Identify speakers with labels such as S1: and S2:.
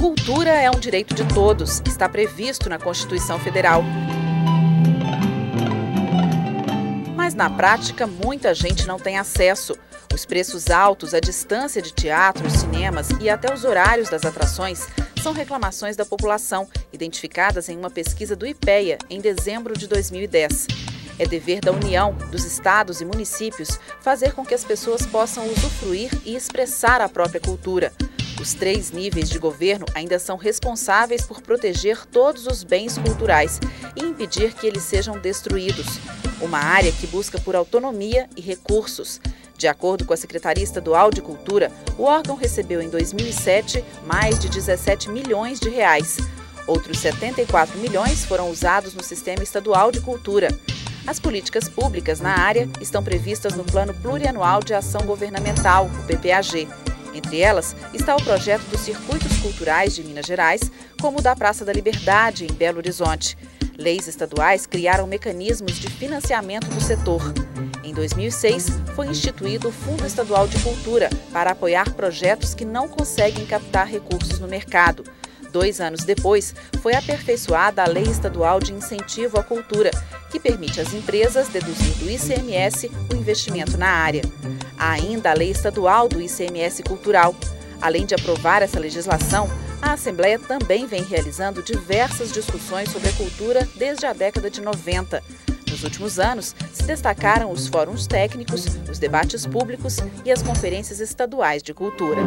S1: cultura é um direito de todos, está previsto na Constituição Federal. Mas na prática, muita gente não tem acesso. Os preços altos, a distância de teatros, cinemas e até os horários das atrações são reclamações da população, identificadas em uma pesquisa do IPEA em dezembro de 2010. É dever da União, dos estados e municípios fazer com que as pessoas possam usufruir e expressar a própria cultura. Os três níveis de governo ainda são responsáveis por proteger todos os bens culturais e impedir que eles sejam destruídos. Uma área que busca por autonomia e recursos. De acordo com a Secretaria Estadual de Cultura, o órgão recebeu em 2007 mais de 17 milhões de reais. Outros 74 milhões foram usados no Sistema Estadual de Cultura. As políticas públicas na área estão previstas no Plano Plurianual de Ação Governamental, o PPAG. Entre elas está o projeto dos Circuitos Culturais de Minas Gerais, como o da Praça da Liberdade, em Belo Horizonte. Leis estaduais criaram mecanismos de financiamento do setor. Em 2006, foi instituído o Fundo Estadual de Cultura para apoiar projetos que não conseguem captar recursos no mercado. Dois anos depois, foi aperfeiçoada a Lei Estadual de Incentivo à Cultura, que permite às empresas deduzir do ICMS o investimento na área. Há ainda a Lei Estadual do ICMS Cultural. Além de aprovar essa legislação, a Assembleia também vem realizando diversas discussões sobre a cultura desde a década de 90. Nos últimos anos, se destacaram os fóruns técnicos, os debates públicos e as conferências estaduais de cultura.